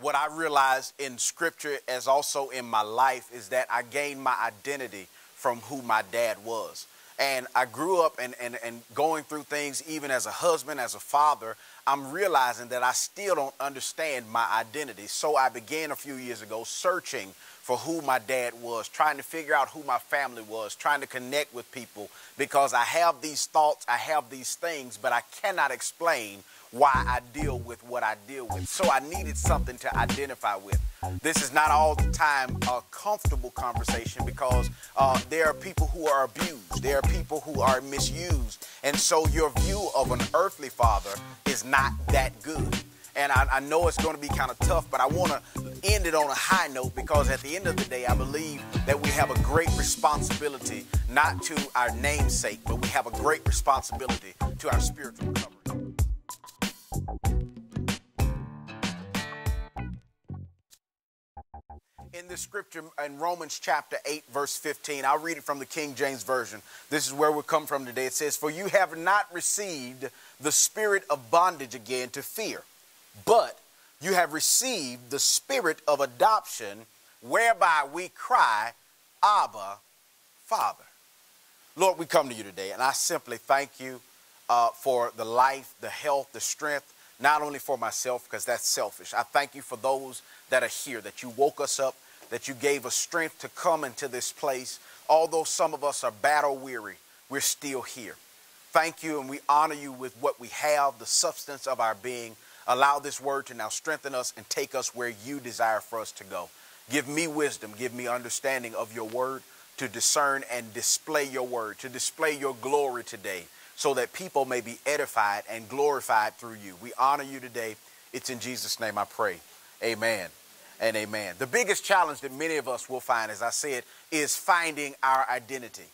what I realized in scripture as also in my life is that I gained my identity from who my dad was. And I grew up and, and, and going through things, even as a husband, as a father, I'm realizing that I still don't understand my identity. So I began a few years ago searching for who my dad was, trying to figure out who my family was, trying to connect with people because I have these thoughts, I have these things, but I cannot explain why I deal with what I deal with. So I needed something to identify with. This is not all the time a comfortable conversation because uh, there are people who are abused, there are people who are misused, and so your view of an earthly father is not that good. And I, I know it's going to be kind of tough, but I want to end it on a high note because at the end of the day, I believe that we have a great responsibility, not to our namesake, but we have a great responsibility to our spiritual recovery. In the scripture in Romans chapter 8, verse 15. I'll read it from the King James Version. This is where we come from today. It says, For you have not received the spirit of bondage again to fear, but you have received the spirit of adoption, whereby we cry, Abba, Father. Lord, we come to you today, and I simply thank you uh, for the life, the health, the strength, not only for myself, because that's selfish. I thank you for those that are here, that you woke us up, that you gave us strength to come into this place. Although some of us are battle weary, we're still here. Thank you, and we honor you with what we have, the substance of our being. Allow this word to now strengthen us and take us where you desire for us to go. Give me wisdom, give me understanding of your word to discern and display your word, to display your glory today, so that people may be edified and glorified through you. We honor you today. It's in Jesus' name I pray. Amen and amen. The biggest challenge that many of us will find, as I said, is finding our identity.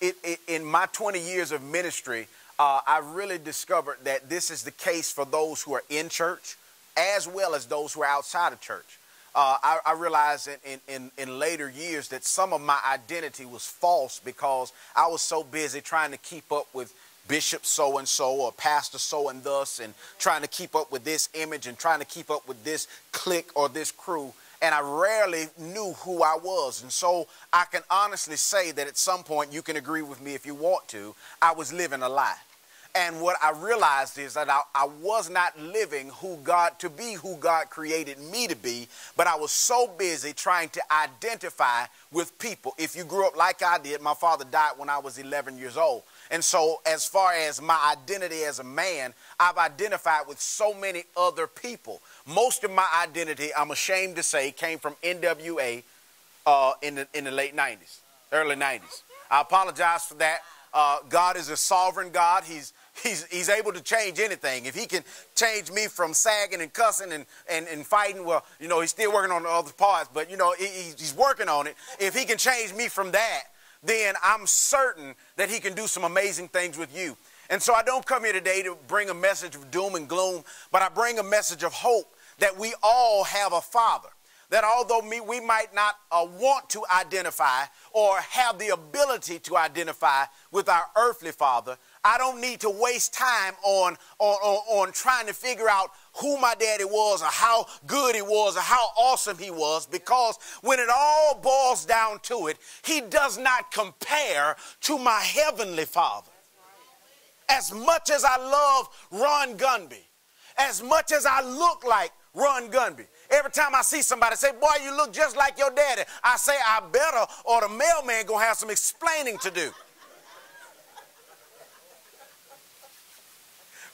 It, it, in my 20 years of ministry, uh, I really discovered that this is the case for those who are in church as well as those who are outside of church. Uh, I, I, realized in, in, in, later years that some of my identity was false because I was so busy trying to keep up with Bishop so and so or Pastor so and thus and trying to keep up with this image and trying to keep up with this clique or this crew. And I rarely knew who I was. And so I can honestly say that at some point, you can agree with me if you want to, I was living a lie. And what I realized is that I, I, was not living who God to be who God created me to be, but I was so busy trying to identify with people. If you grew up like I did, my father died when I was 11 years old. And so, as far as my identity as a man, I've identified with so many other people. Most of my identity, I'm ashamed to say, came from NWA uh, in, the, in the late 90s, early 90s. I apologize for that. Uh, God is a sovereign God. He's He's, he's able to change anything. If he can change me from sagging and cussing and, and, and fighting, well, you know, he's still working on the other parts, but, you know, he, he's working on it. If he can change me from that, then I'm certain that he can do some amazing things with you. And so I don't come here today to bring a message of doom and gloom, but I bring a message of hope that we all have a father that although me, we might not uh, want to identify or have the ability to identify with our earthly father, I don't need to waste time on, on, on, on trying to figure out who my daddy was or how good he was or how awesome he was because when it all boils down to it, he does not compare to my heavenly father. As much as I love Ron Gunby, as much as I look like Ron Gunby, Every time I see somebody say, boy, you look just like your daddy, I say, I better, or the mailman gonna have some explaining to do.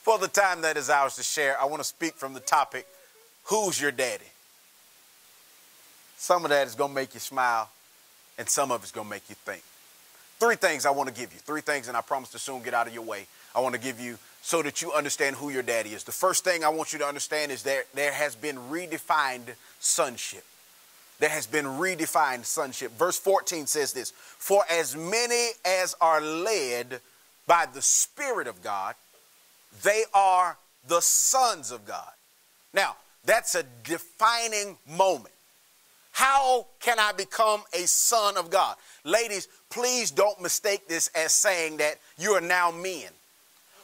For the time that is ours to share, I want to speak from the topic, who's your daddy? Some of that is gonna make you smile, and some of it's gonna make you think. Three things I want to give you. Three things, and I promise to soon get out of your way. I want to give you so that you understand who your daddy is. The first thing I want you to understand is that there has been redefined sonship. There has been redefined sonship. Verse 14 says this For as many as are led by the Spirit of God, they are the sons of God. Now, that's a defining moment. How can I become a son of God? Ladies, please don't mistake this as saying that you are now men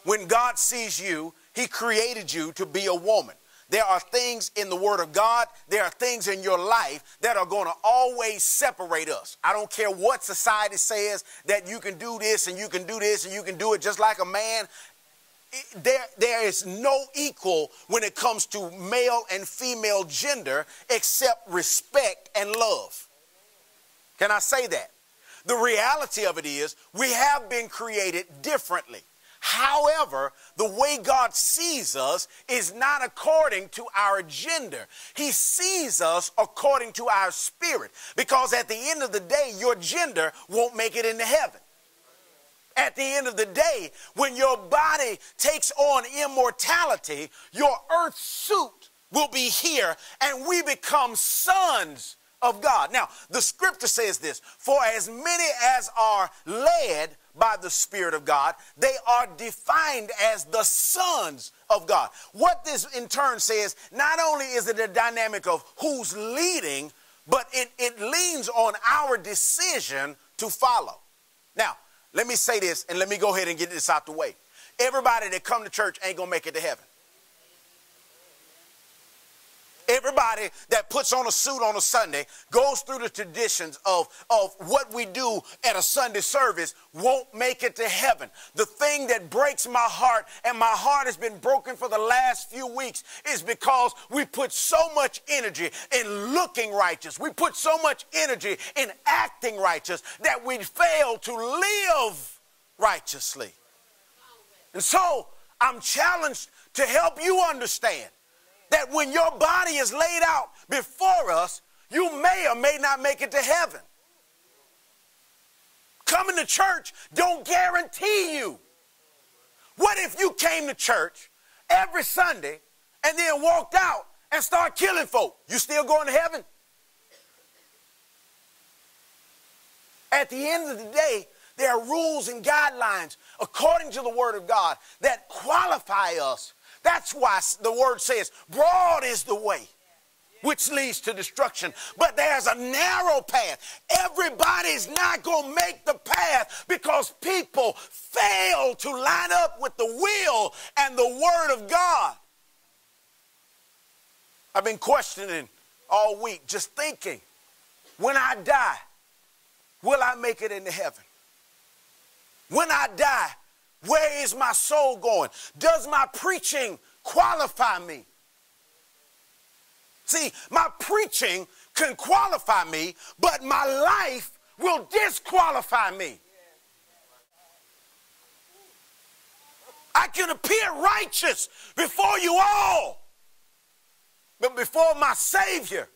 when God sees you, He created you to be a woman. there are things in the Word of God, there are things in your life that are going to always separate us. I don't care what society says that you can do this and you can do this and you can do it just like a man. There, there is no equal when it comes to male and female gender except respect and love. Can I say that? The reality of it is we have been created differently. However, the way God sees us is not according to our gender. He sees us according to our spirit. Because at the end of the day, your gender won't make it into heaven. At the end of the day, when your body takes on immortality, your earth suit will be here and we become sons of God. Now, the scripture says this For as many as are led by the Spirit of God, they are defined as the sons of God. What this in turn says, not only is it a dynamic of who's leading, but it, it leans on our decision to follow. Now, let me say this and let me go ahead and get this out the way. Everybody that come to church ain't gonna make it to heaven. Everybody that puts on a suit on a Sunday goes through the traditions of, of what we do at a Sunday service won't make it to heaven. The thing that breaks my heart, and my heart has been broken for the last few weeks, is because we put so much energy in looking righteous. We put so much energy in acting righteous that we fail to live righteously. And so I'm challenged to help you understand that when your body is laid out before us, you may or may not make it to heaven. Coming to church don't guarantee you. What if you came to church every Sunday and then walked out and started killing folk? You still going to heaven? At the end of the day, there are rules and guidelines according to the Word of God that qualify us that's why the word says, broad is the way which leads to destruction. But there's a narrow path. Everybody's not going to make the path because people fail to line up with the will and the word of God. I've been questioning all week, just thinking, when I die, will I make it into heaven? When I die, where is my soul going? Does my preaching qualify me? See, my preaching can qualify me, but my life will disqualify me. I can appear righteous before you all, but before my Savior,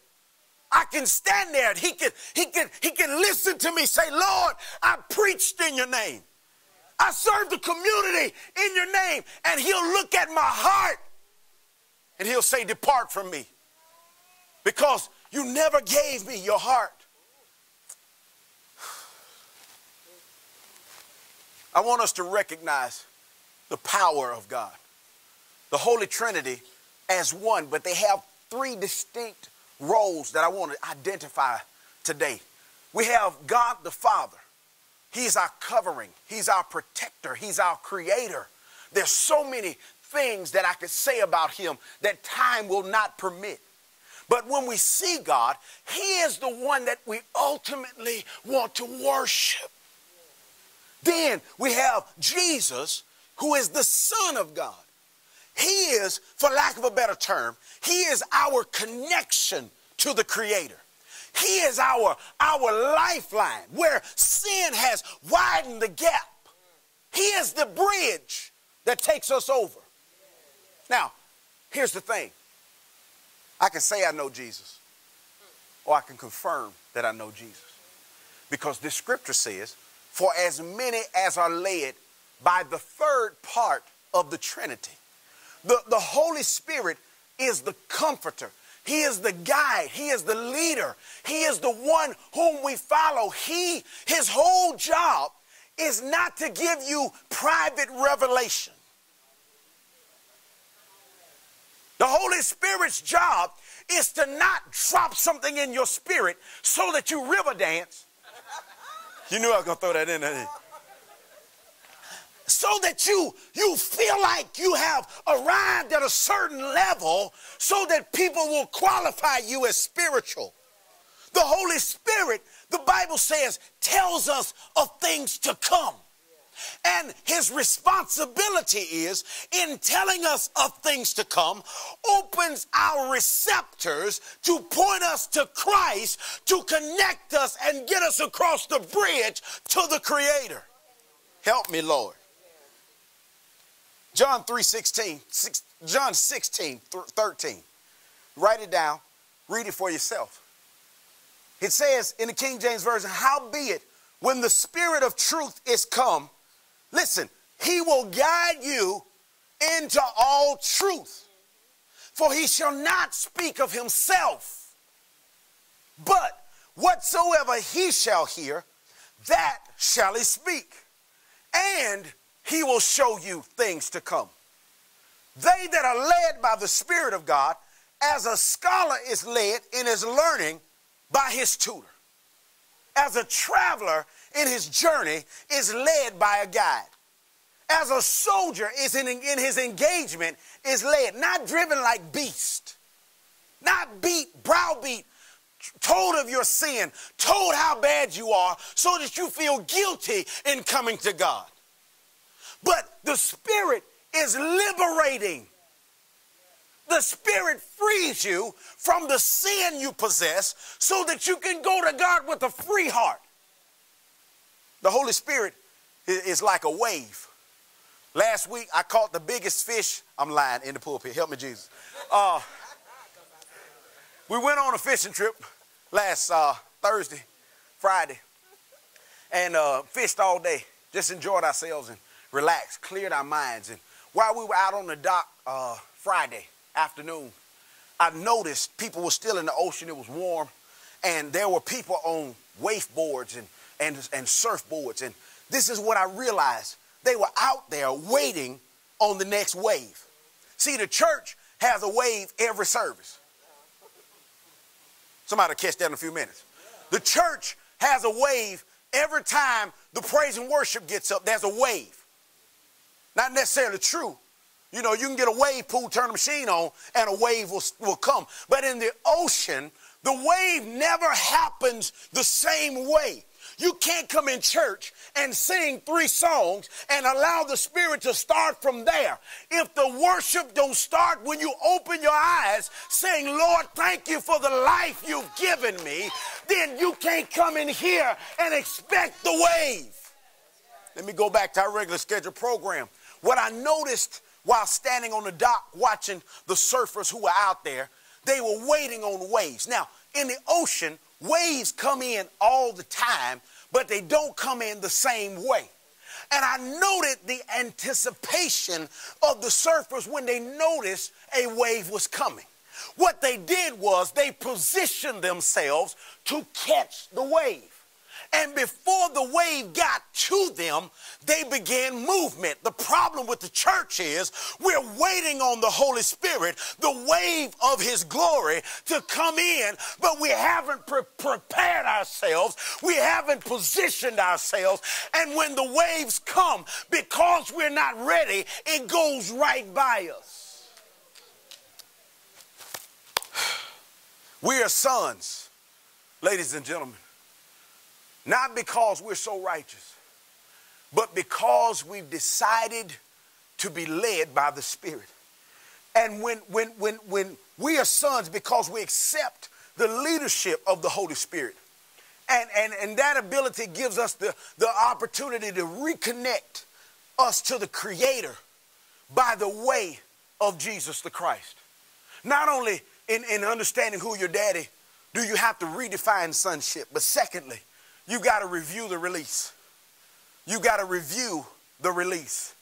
I can stand there and he can, he can, he can listen to me say, Lord, I preached in your name. I serve the community in your name. And he'll look at my heart and he'll say, Depart from me. Because you never gave me your heart. I want us to recognize the power of God. The Holy Trinity as one, but they have three distinct roles that I want to identify today. We have God the Father, He's our covering, He's our protector, He's our creator. There's so many things that I could say about Him that time will not permit. But when we see God, He is the one that we ultimately want to worship. Then we have Jesus, who is the Son of God. He is, for lack of a better term, He is our connection to the Creator. He is our, our lifeline where sin has widened the gap. He is the bridge that takes us over. Now, here's the thing I can say I know Jesus, or I can confirm that I know Jesus. Because this scripture says, For as many as are led by the third part of the Trinity, the, the Holy Spirit is the comforter he is the guide. He is the leader. He is the one whom we follow. He, his whole job is not to give you private revelation. The Holy Spirit's job is to not drop something in your spirit so that you river dance. You knew I was going to throw that in there. So that you you feel like you have arrived at a certain level so that people will qualify you as spiritual. The holy spirit the bible says tells us of things to come. And his responsibility is in telling us of things to come opens our receptors to point us to christ to connect us and get us across the bridge to the creator. Help me lord John 3 16, 6, John 16, 13. Write it down, read it for yourself. It says in the King James Version, Howbeit, when the Spirit of truth is come, listen, he will guide you into all truth. For he shall not speak of himself, but whatsoever he shall hear, that shall he speak. And he will show you things to come. They that are led by the Spirit of God, as a scholar is led in his learning by his tutor, as a traveler in his journey is led by a guide, as a soldier is in, in his engagement is led, not driven like beast, not beat, browbeat, told of your sin, told how bad you are, so that you feel guilty in coming to God. But the Spirit is liberating. The Spirit frees you from the sin you possess so that you can go to God with a free heart. The Holy Spirit is like a wave. Last week, I caught the biggest fish. I'm lying in the pulpit. Help me, Jesus. Uh, we went on a fishing trip last uh, Thursday, Friday, and uh, fished all day. Just enjoyed ourselves and relaxed, cleared our minds. And while we were out on the dock uh, Friday afternoon, I noticed people were still in the ocean. It was warm. And there were people on waveboards and, and, and surfboards. And this is what I realized. They were out there waiting on the next wave. See, the church has a wave every service. Somebody will catch that in a few minutes. The church has a wave every time the praise and worship gets up. There's a wave. Not necessarily true. You know, you can get a wave pool, turn the machine on, and a wave will, will come. But in the ocean, the wave never happens the same way. You can't come in church and sing three songs and allow the spirit to start from there. If the worship don't start when you open your eyes saying, Lord, thank you for the life you've given me, then you can't come in here and expect the wave. Let me go back to our regular scheduled program. What I noticed while standing on the dock watching the surfers who were out there, they were waiting on waves. Now, in the ocean, waves come in all the time, but they don't come in the same way. And I noted the anticipation of the surfers when they noticed a wave was coming. What they did was they positioned themselves to catch the wave. And before the wave got to them, they began movement. The problem with the church is we're waiting on the Holy Spirit, the wave of His glory, to come in, but we haven't pre- prepared ourselves. We haven't positioned ourselves. And when the waves come, because we're not ready, it goes right by us. We are sons, ladies and gentlemen. Not because we're so righteous, but because we've decided to be led by the Spirit. And when, when, when, when we are sons, because we accept the leadership of the Holy Spirit, and, and, and that ability gives us the, the opportunity to reconnect us to the Creator by the way of Jesus the Christ. Not only in, in understanding who your daddy, do you have to redefine sonship, but secondly, you got to review the release. You got to review the release.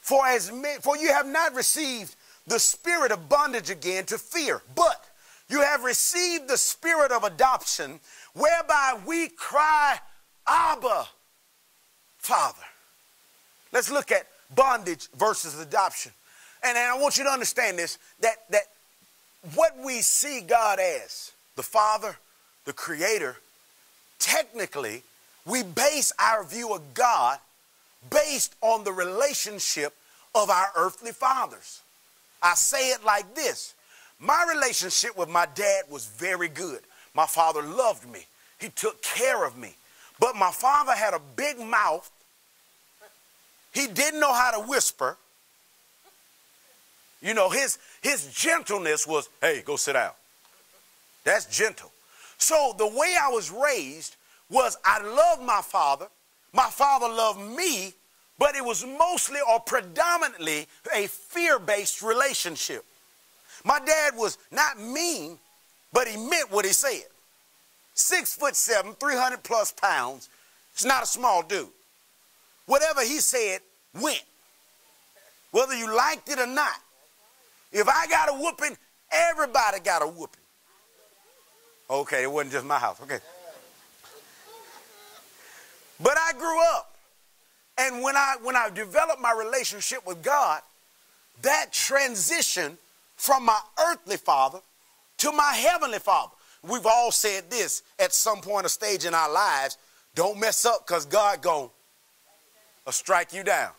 For as for you have not received the spirit of bondage again to fear, but you have received the spirit of adoption, whereby we cry, Abba, Father. Let's look at bondage versus adoption. And, and I want you to understand this that, that what we see God as, the Father, the Creator, technically, we base our view of God based on the relationship of our earthly fathers. I say it like this My relationship with my dad was very good. My father loved me, he took care of me. But my father had a big mouth. He didn't know how to whisper. You know, his, his gentleness was, hey, go sit down. That's gentle. So the way I was raised was I loved my father. My father loved me, but it was mostly or predominantly a fear based relationship. My dad was not mean, but he meant what he said. Six foot seven, 300 plus pounds. It's not a small dude. Whatever he said went, whether you liked it or not. If I got a whooping, everybody got a whooping. Okay, it wasn't just my house. Okay. But I grew up. And when I when I developed my relationship with God, that transition from my earthly father to my heavenly father. We've all said this at some point or stage in our lives, don't mess up cuz God going to uh, strike you down.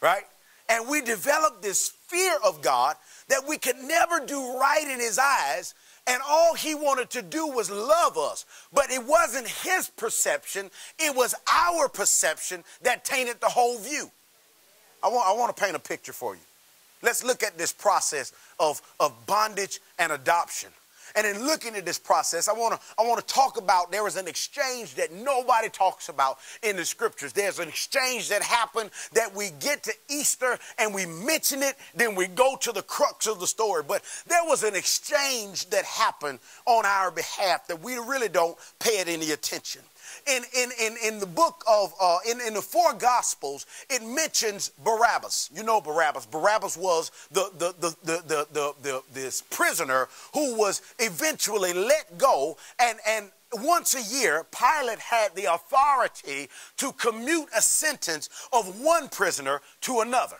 Right? And we developed this fear of God that we could never do right in his eyes and all he wanted to do was love us. But it wasn't his perception, it was our perception that tainted the whole view. I want, I want to paint a picture for you. Let's look at this process of, of bondage and adoption. And in looking at this process, I want to I want to talk about there is an exchange that nobody talks about in the scriptures. There's an exchange that happened that we get to Easter and we mention it, then we go to the crux of the story. But there was an exchange that happened on our behalf that we really don't pay it any attention in, in, in, in the book of, uh, in, in the four gospels, it mentions Barabbas. You know Barabbas. Barabbas was the, the, the, the, the, the, the this prisoner who was eventually let go and, and once a year, Pilate had the authority to commute a sentence of one prisoner to another.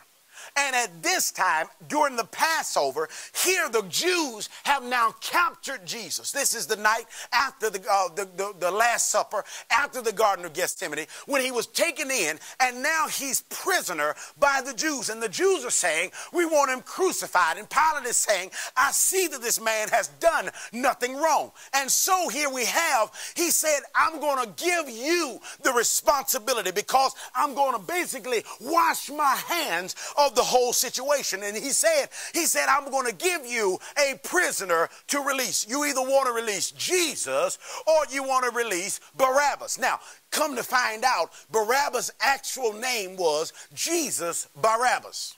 And at this time, during the Passover, here the Jews have now captured Jesus. This is the night after the, uh, the, the, the, Last Supper, after the Garden of Gethsemane, when he was taken in, and now he's prisoner by the Jews. And the Jews are saying, We want him crucified. And Pilate is saying, I see that this man has done nothing wrong. And so here we have, he said, I'm going to give you the responsibility because I'm going to basically wash my hands of the whole situation. And he said, he said, I'm going to give you a prisoner to release. You either want to release Jesus or you want to release Barabbas. Now, come to find out, Barabbas' actual name was Jesus Barabbas.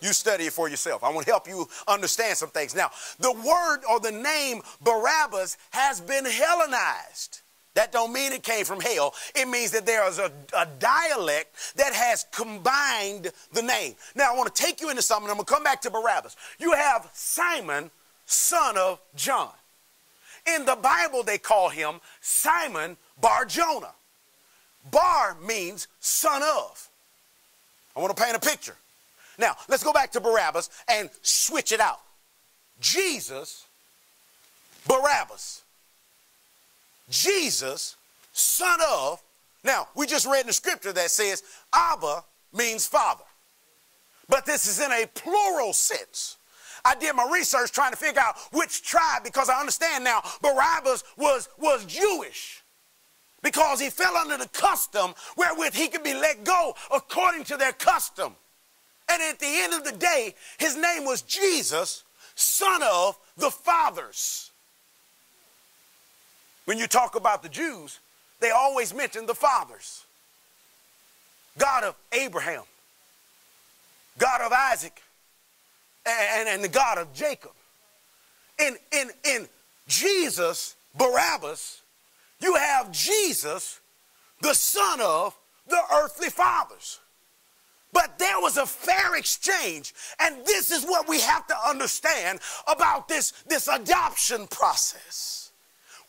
You study it for yourself. I want to help you understand some things. Now, the word or the name Barabbas has been Hellenized. That don't mean it came from hell. It means that there is a, a, dialect that has combined the name. Now, I want to take you into something. I'm going to come back to Barabbas. You have Simon, son of John. In the Bible, they call him Simon Bar Jonah. Bar means son of. I want to paint a picture. Now, let's go back to Barabbas and switch it out. Jesus, Barabbas. Jesus, son of. Now, we just read in the scripture that says Abba means father. But this is in a plural sense. I did my research trying to figure out which tribe because I understand now Barabbas was, was Jewish because he fell under the custom wherewith he could be let go according to their custom. And at the end of the day, his name was Jesus, son of the fathers. When you talk about the Jews, they always mention the fathers God of Abraham, God of Isaac, and, and the God of Jacob. In, in, in Jesus, Barabbas, you have Jesus, the son of the earthly fathers. But there was a fair exchange. And this is what we have to understand about this, this adoption process.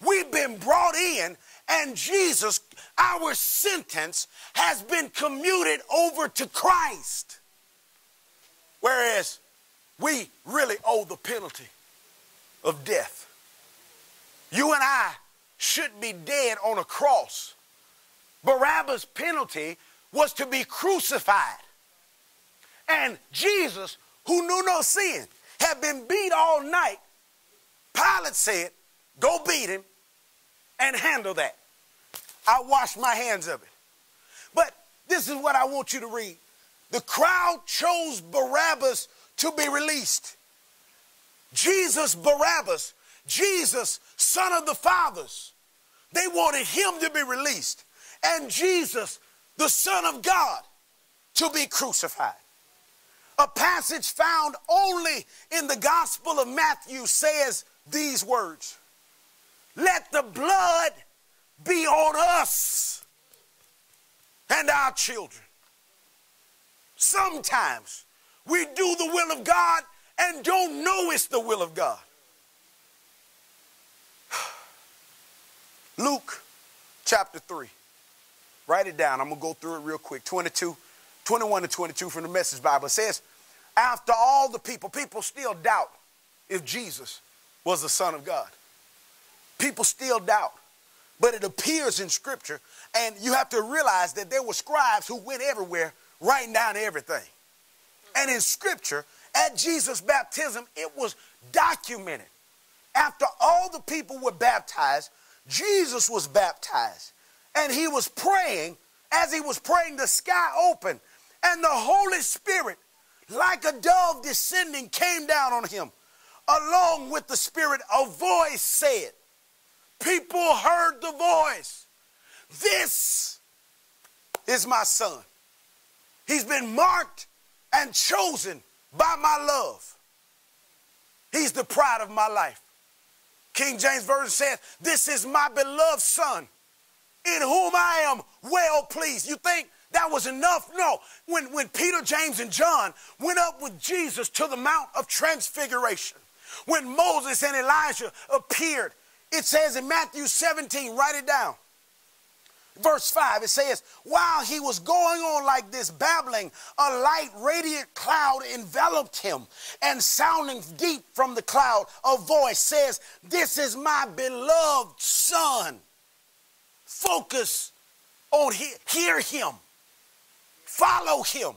We've been brought in, and Jesus, our sentence, has been commuted over to Christ. Whereas we really owe the penalty of death. You and I should be dead on a cross Barabbas' penalty was to be crucified. And Jesus, who knew no sin, had been beat all night. Pilate said, Go beat him and handle that. I wash my hands of it. But this is what I want you to read. The crowd chose Barabbas to be released. Jesus, Barabbas, Jesus, son of the fathers, they wanted him to be released. And Jesus, the Son of God, to be crucified. A passage found only in the Gospel of Matthew says these words Let the blood be on us and our children. Sometimes we do the will of God and don't know it's the will of God. Luke chapter 3. Write it down. I'm going to go through it real quick. 22, 21 to 22 from the Message Bible. It says, After all the people, people still doubt if Jesus was the Son of God. People still doubt. But it appears in Scripture, and you have to realize that there were scribes who went everywhere writing down everything. And in Scripture, at Jesus' baptism, it was documented. After all the people were baptized, Jesus was baptized. And he was praying. As he was praying, the sky opened, and the Holy Spirit, like a dove descending, came down on him. Along with the Spirit, a voice said, People heard the voice. This is my son. He's been marked and chosen by my love. He's the pride of my life. King James Version says, This is my beloved son in whom I am well pleased. You think that was enough? No. When, when Peter, James, and John went up with Jesus to the Mount of Transfiguration, when Moses and Elijah appeared, it says in Matthew 17, write it down. Verse 5, it says, While he was going on like this, babbling, a light, radiant cloud enveloped him, and sounding deep from the cloud, a voice says, This is my beloved Son. Focus on him, hear him, follow him.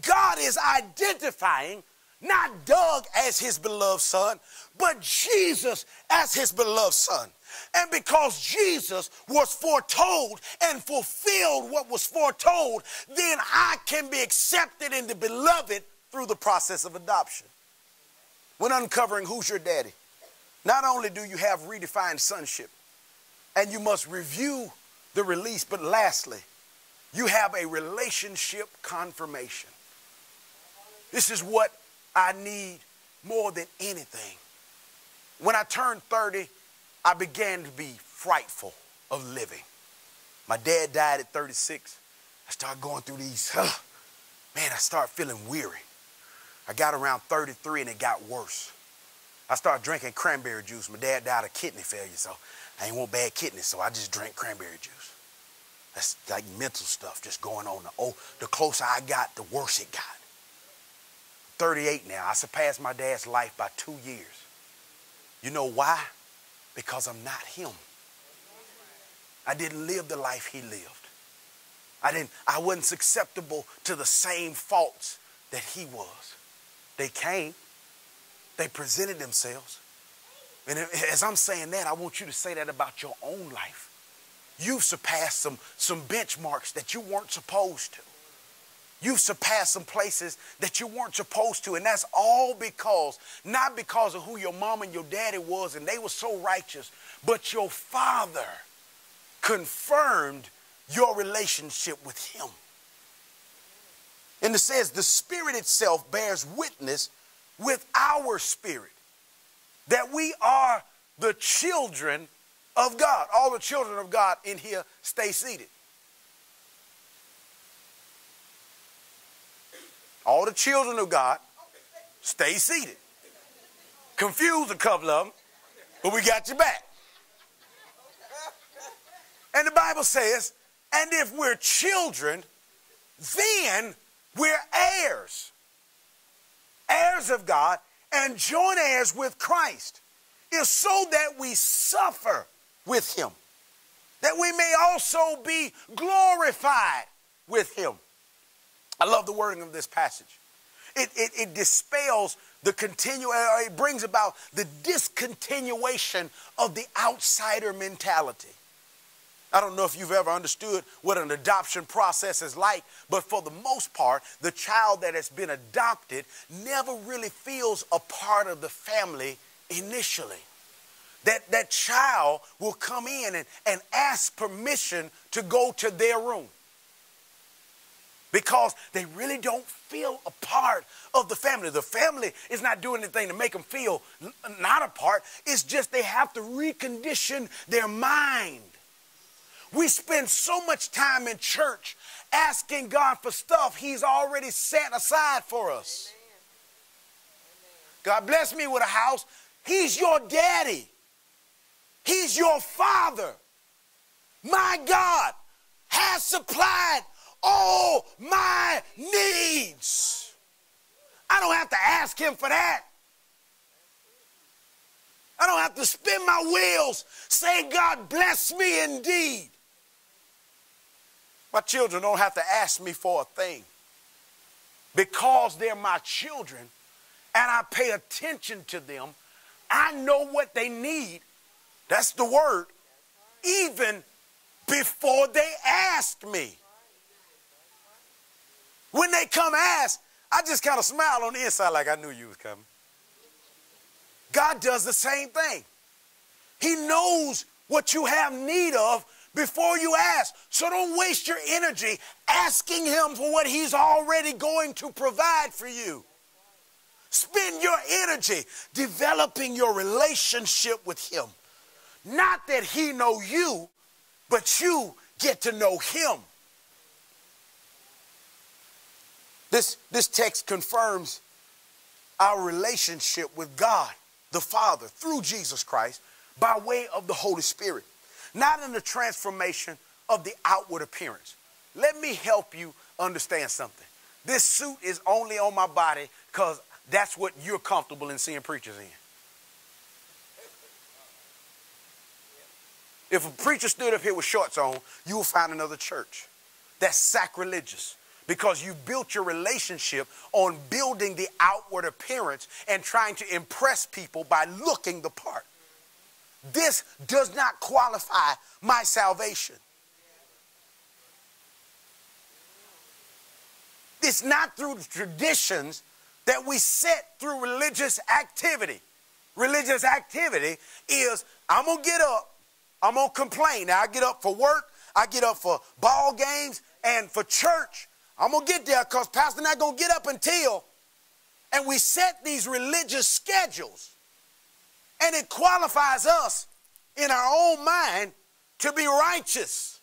God is identifying not Doug as his beloved son, but Jesus as his beloved son. And because Jesus was foretold and fulfilled what was foretold, then I can be accepted in the beloved through the process of adoption. When uncovering who's your daddy, not only do you have redefined sonship, and you must review the release, but lastly, you have a relationship confirmation. This is what I need more than anything. When I turned 30, I began to be frightful of living. My dad died at 36. I started going through these, uh, man, I started feeling weary. I got around 33 and it got worse. I started drinking cranberry juice. My dad died of kidney failure, so I ain't want bad kidneys, so I just drank cranberry juice. That's like mental stuff just going on. Oh, the closer I got, the worse it got. 38 now. I surpassed my dad's life by two years. You know why? because I'm not him. I didn't live the life he lived. I didn't I wasn't susceptible to the same faults that he was. They came, they presented themselves. And as I'm saying that, I want you to say that about your own life. You've surpassed some, some benchmarks that you weren't supposed to. You've surpassed some places that you weren't supposed to. And that's all because, not because of who your mom and your daddy was and they were so righteous, but your father confirmed your relationship with him. And it says, the Spirit itself bears witness with our spirit that we are the children of God. All the children of God in here stay seated. All the children of God stay seated. Confused a couple of them, but we got you back. And the Bible says, and if we're children, then we're heirs. Heirs of God and joint heirs with Christ is so that we suffer with him. that we may also be glorified with him. I love the wording of this passage. It, it, it dispels the continue, uh, it brings about the discontinuation of the outsider mentality. I don't know if you've ever understood what an adoption process is like, but for the most part, the child that has been adopted never really feels a part of the family initially. That, that child will come in and, and ask permission to go to their room because they really don't feel a part of the family. The family is not doing anything to make them feel not a part, it's just they have to recondition their mind. We spend so much time in church asking God for stuff He's already set aside for us. God bless me with a house. He's your daddy, He's your father. My God has supplied all my needs. I don't have to ask him for that. I don't have to spin my wheels saying, God bless me indeed. My children don't have to ask me for a thing because they're my children and I pay attention to them. I know what they need. That's the word. Even before they ask me. When they come ask, I just kind of smile on the inside like I knew you was coming. God does the same thing. He knows what you have need of before you ask. So don't waste your energy asking Him for what He's already going to provide for you. Spend your energy developing your relationship with Him. Not that He know you, but you get to know Him. This, this text confirms our relationship with God, the Father, through Jesus Christ by way of the Holy Spirit, not in the transformation of the outward appearance. Let me help you understand something. This suit is only on my body because that's what you're comfortable in seeing preachers in. If a preacher stood up here with shorts on, you will find another church. That's sacrilegious because you built your relationship on building the outward appearance and trying to impress people by looking the part. This does not qualify my salvation. It's not through the traditions that we set through religious activity. Religious activity is I'm gonna get up, I'm gonna complain. Now I get up for work, I get up for ball games, and for church, I'm going to get there because Pastor not going to get up until, and we set these religious schedules, and it qualifies us in our own mind to be righteous.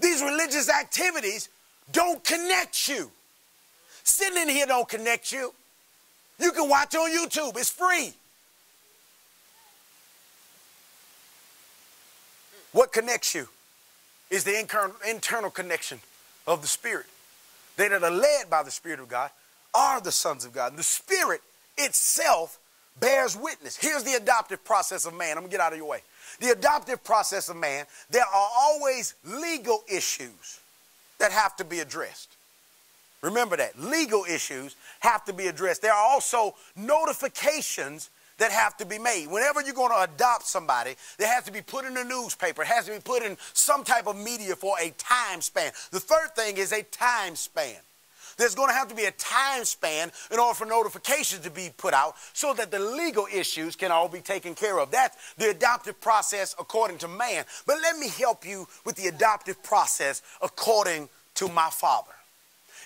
These religious activities don't connect you. Sitting in here don't connect you. You can watch on YouTube, it's free. What connects you is the internal connection of the Spirit. They that are led by the Spirit of God are the sons of God. The Spirit itself bears witness. Here's the adoptive process of man. I'm going to get out of your way. The adoptive process of man, there are always legal issues that have to be addressed. Remember that. Legal issues have to be addressed. There are also notifications that have to be made. Whenever you're going to adopt somebody, they have to be put in the newspaper. It has to be put in some type of media for a time span. The third thing is a time span. There's going to have to be a time span in order for notifications to be put out so that the legal issues can all be taken care of. That's the adoptive process according to man. But let me help you with the adoptive process according to my Father.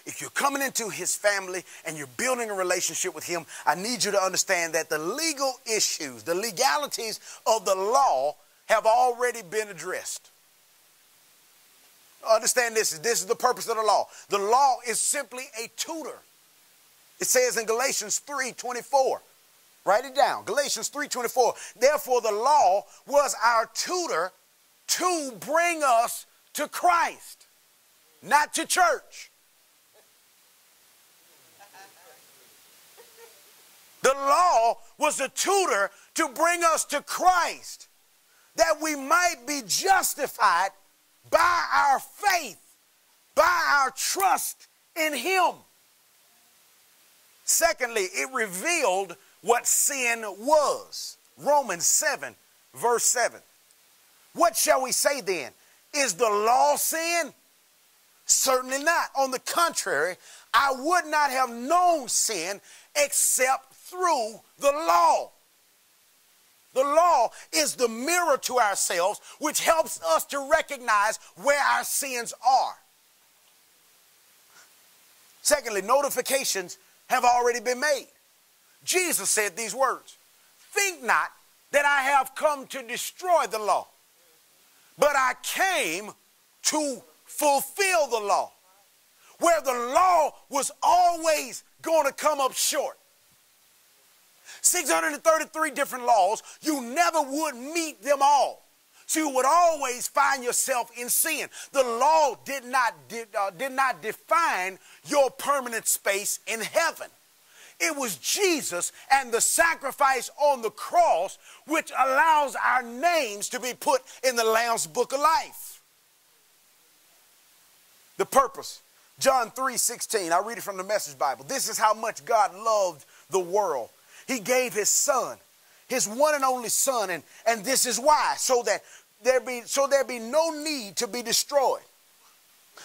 If you're coming into his family and you're building a relationship with him, I need you to understand that the legal issues, the legalities of the law have already been addressed. Understand this, this is the purpose of the law. The law is simply a tutor. It says in Galatians 3:24. Write it down. Galatians 3:24. Therefore the law was our tutor to bring us to Christ, not to church. The law was a tutor to bring us to Christ, that we might be justified by our faith, by our trust in Him. Secondly, it revealed what sin was. Romans 7, verse 7. What shall we say then? Is the law sin? Certainly not. On the contrary, I would not have known sin except through the law. The law is the mirror to ourselves, which helps us to recognize where our sins are. Secondly, notifications have already been made. Jesus said these words Think not that I have come to destroy the law, but I came to fulfill the law. Where the law was always going to come up short. 633 different laws, you never would meet them all. So you would always find yourself in sin. The law did not, did, uh, did not define your permanent space in heaven. It was Jesus and the sacrifice on the cross which allows our names to be put in the Lamb's book of life. The purpose, John 3 16. I read it from the Message Bible. This is how much God loved the world he gave his son, his one and only son, and, and this is why, so that there be so there be no need to be destroyed.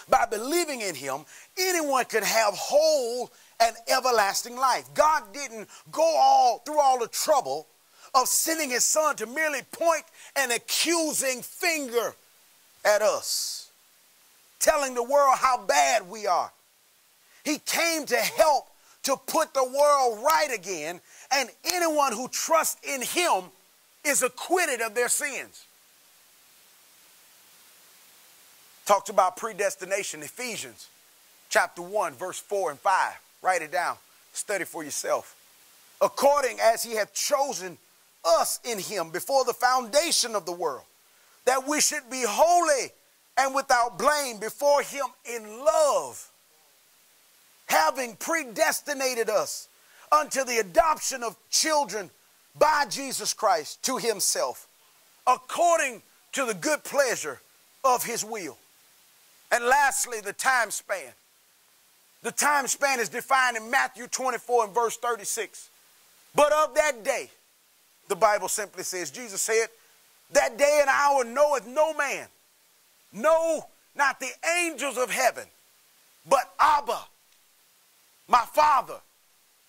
By believing in him, anyone could have whole and everlasting life. God didn't go all through all the trouble of sending his son to merely point an accusing finger at us, telling the world how bad we are. He came to help to put the world right again and anyone who trusts in him is acquitted of their sins. Talked about predestination, Ephesians chapter 1, verse 4 and 5. Write it down, study for yourself. According as he hath chosen us in him before the foundation of the world, that we should be holy and without blame before him in love, having predestinated us unto the adoption of children by Jesus Christ to himself, according to the good pleasure of his will. And lastly, the time span. The time span is defined in Matthew 24 and verse 36. But of that day, the Bible simply says, Jesus said, that day and hour knoweth no man, no, not the angels of heaven, but Abba, my Father,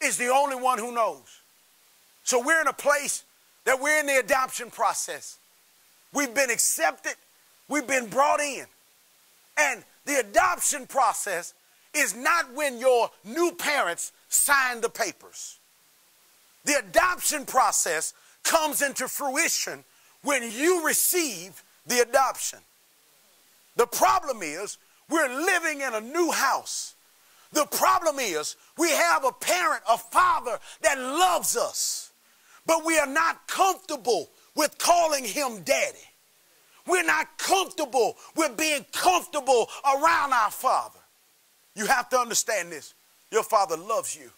is the only one who knows. So we're in a place that we're in the adoption process. We've been accepted, we've been brought in. And the adoption process is not when your new parents sign the papers. The adoption process comes into fruition when you receive the adoption. The problem is we're living in a new house the problem is we have a parent, a father that loves us, but we are not comfortable with calling him daddy. We're not comfortable with being comfortable around our father. You have to understand this. Your father loves you.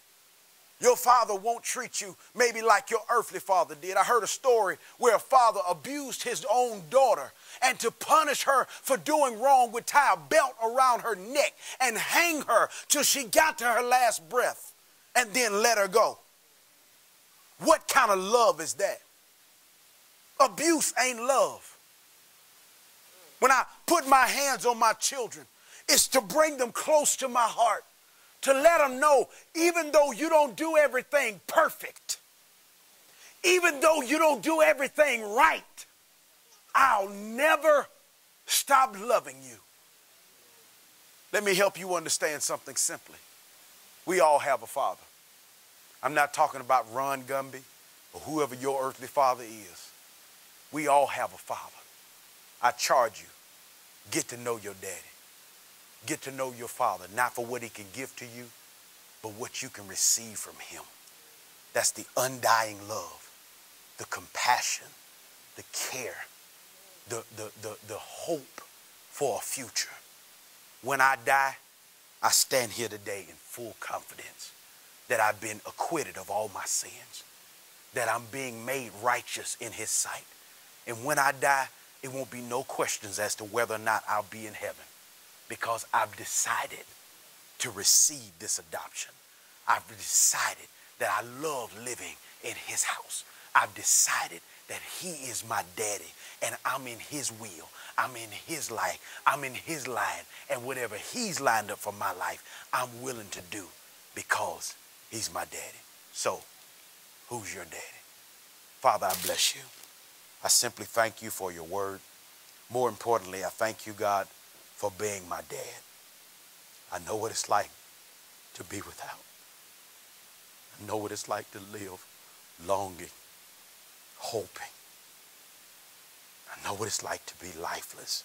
Your father won't treat you maybe like your earthly father did. I heard a story where a father abused his own daughter and to punish her for doing wrong would tie a belt around her neck and hang her till she got to her last breath and then let her go. What kind of love is that? Abuse ain't love. When I put my hands on my children, it's to bring them close to my heart to let them know, even though you don't do everything perfect, even though you don't do everything right, I'll never stop loving you. Let me help you understand something simply. We all have a father. I'm not talking about Ron Gunby or whoever your earthly father is. We all have a father. I charge you, get to know your daddy. Get to know your Father, not for what He can give to you, but what you can receive from Him. That's the undying love, the compassion, the care, the, the, the, the hope for a future. When I die, I stand here today in full confidence that I've been acquitted of all my sins, that I'm being made righteous in His sight, And when I die, it won't be no questions as to whether or not I'll be in heaven because I've decided to receive this adoption. I've decided that I love living in his house. I've decided that he is my daddy and I'm in his will. I'm in his life. I'm in his line. And whatever he's lined up for my life, I'm willing to do because he's my daddy. So, who's your daddy? Father, I bless you. I simply thank you for your word. More importantly, I thank you, God, for being my dad. I know what it's like to be without. I know what it's like to live longing, hoping. I know what it's like to be lifeless.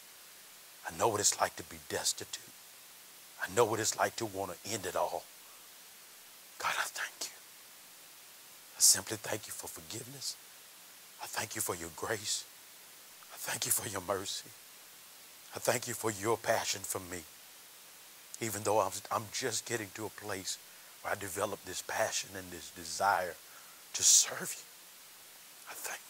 I know what it's like to be destitute. I know what it's like to want to end it all. God, I thank you. I simply thank you for forgiveness. I thank you for your grace. I thank you for your mercy. I thank you for your passion for me. Even though I'm, just getting to a place where I develop this passion and this desire to serve you. I thank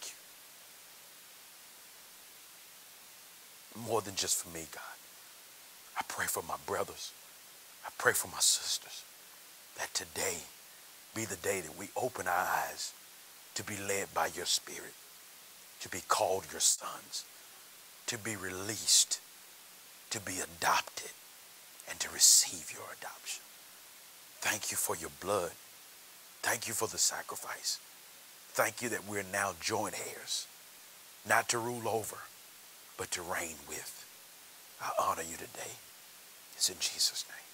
you. More than just for me, God. I pray for my brothers. I pray for my sisters that today be the day that we open our eyes to be led by your spirit, to be called your sons, to be released, to be adopted, and to receive your adoption. Thank you for your blood. Thank you for the sacrifice. Thank you that we're now joint heirs, not to rule over, but to reign with. I honor you today. It's in Jesus' name.